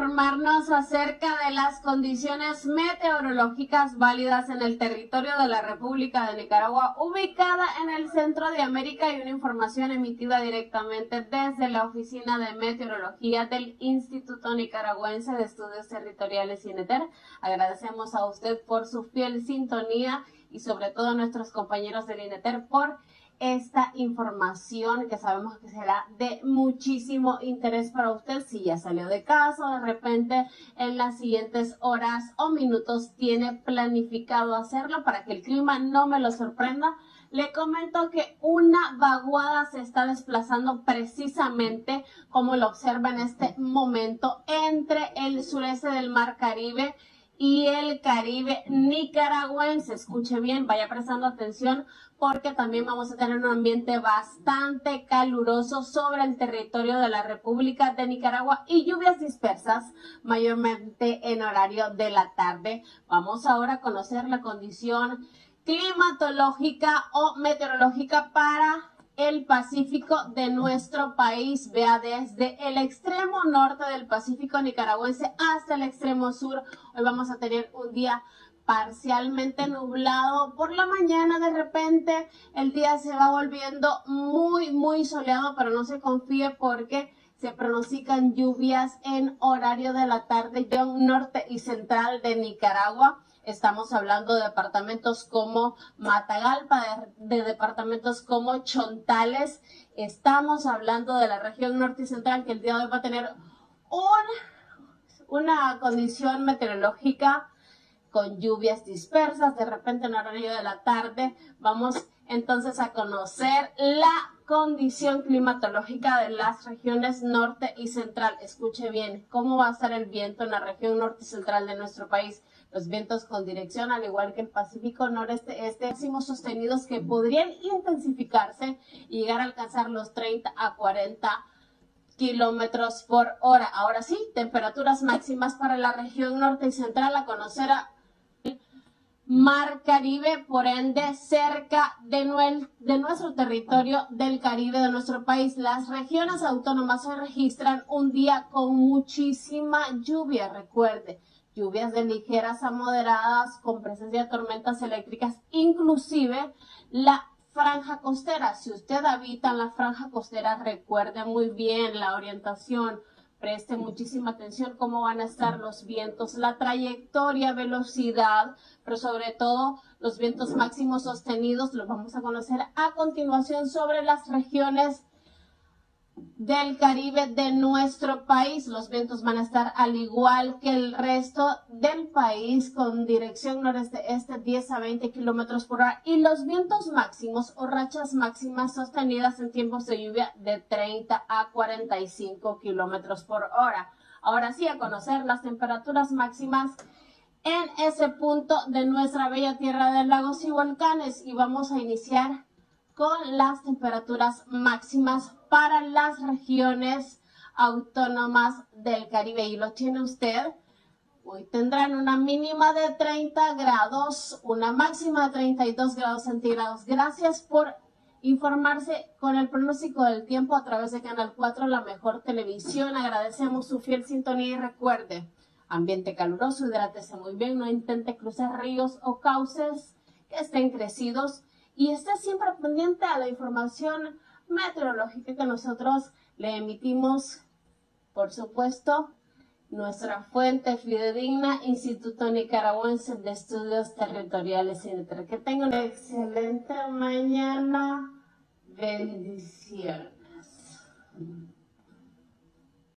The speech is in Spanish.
informarnos acerca de las condiciones meteorológicas válidas en el territorio de la República de Nicaragua, ubicada en el centro de América y una información emitida directamente desde la Oficina de Meteorología del Instituto Nicaragüense de Estudios Territoriales INETER. Agradecemos a usted por su fiel sintonía y sobre todo a nuestros compañeros del INETER por esta información que sabemos que será de muchísimo interés para usted si ya salió de casa o de repente en las siguientes horas o minutos tiene planificado hacerlo para que el clima no me lo sorprenda. Le comento que una vaguada se está desplazando precisamente como lo observa en este momento entre el sureste del Mar Caribe y el Caribe nicaragüense. Escuche bien, vaya prestando atención porque también vamos a tener un ambiente bastante caluroso sobre el territorio de la República de Nicaragua y lluvias dispersas mayormente en horario de la tarde. Vamos ahora a conocer la condición climatológica o meteorológica para el Pacífico de nuestro país. Vea desde el extremo norte del Pacífico nicaragüense hasta el extremo sur. Hoy vamos a tener un día parcialmente nublado. Por la mañana de repente el día se va volviendo muy, muy soleado, pero no se confíe porque se pronostican lluvias en horario de la tarde, norte y central de Nicaragua. Estamos hablando de departamentos como Matagalpa, de, departamentos como Chontales. Estamos hablando de la región norte y central que el día de hoy va a tener una condición meteorológica con lluvias dispersas, de repente en horario de la tarde. Vamos entonces a conocer la condición climatológica de las regiones norte y central. Escuche bien, cómo va a estar el viento en la región norte y central de nuestro país. Los vientos con dirección, al igual que el Pacífico noreste, este, máximos sostenidos que podrían intensificarse y llegar a alcanzar los 30 a 40 kilómetros por hora. Ahora sí, temperaturas máximas para la región norte y central a conocer a Mar Caribe, por ende, cerca de, de, nuestro territorio del Caribe de nuestro país. Las regiones autónomas se registran un día con muchísima lluvia, recuerde, lluvias de ligeras a moderadas con presencia de tormentas eléctricas, inclusive la franja costera. Si usted habita en la franja costera, recuerde muy bien la orientación Preste muchísima atención cómo van a estar los vientos, la trayectoria, velocidad, pero sobre todo los vientos máximos sostenidos. Los vamos a conocer a continuación sobre las regiones del Caribe de nuestro país. Los vientos van a estar al igual que el resto del país con dirección noreste-este 10 a 20 kilómetros por hora y los vientos máximos o rachas máximas sostenidas en tiempos de lluvia de 30 a 45 kilómetros por hora. Ahora sí, a conocer las temperaturas máximas en ese punto de nuestra bella tierra de lagos y volcanes y vamos a iniciar con las temperaturas máximas para las regiones autónomas del Caribe. Y lo tiene usted. Hoy tendrán una mínima de 30 grados, una máxima de 32 grados centígrados. Gracias por informarse con el pronóstico del tiempo a través de Canal 4, la mejor televisión. Agradecemos su fiel sintonía y recuerde, ambiente caluroso, hidrátese muy bien, no intente cruzar ríos o cauces que estén crecidos y esté siempre pendiente a la información meteorológica que nosotros le emitimos, por supuesto, nuestra fuente fidedigna, Instituto Nicaragüense de Estudios Territoriales y Que tengan una excelente mañana. Bendiciones.